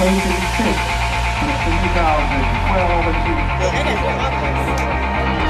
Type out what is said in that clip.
paid from 2012 and 2013.